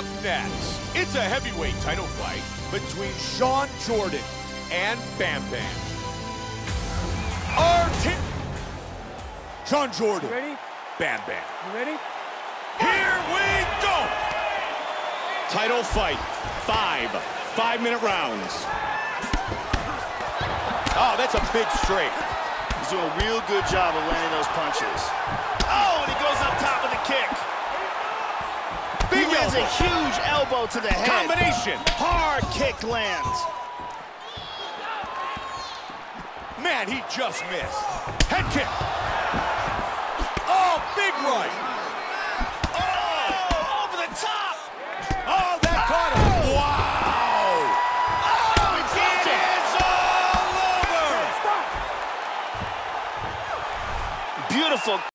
Up next, it's a heavyweight title fight between Shawn Jordan and Bam Bam. Our team. Shawn Jordan. You ready? Bam Bam. You ready? Here we go. Title fight. Five. Five-minute rounds. Oh, that's a big straight. He's doing a real good job of landing those punches. Oh, and he goes up top with a kick. Big he lands a huge elbow to the head. Combination. Hard kick lands. Man, he just missed. Head kick. Oh, big right. Oh, over the top. Oh, that caught him. Oh! Wow. Oh, dropped It it. is all over. Beautiful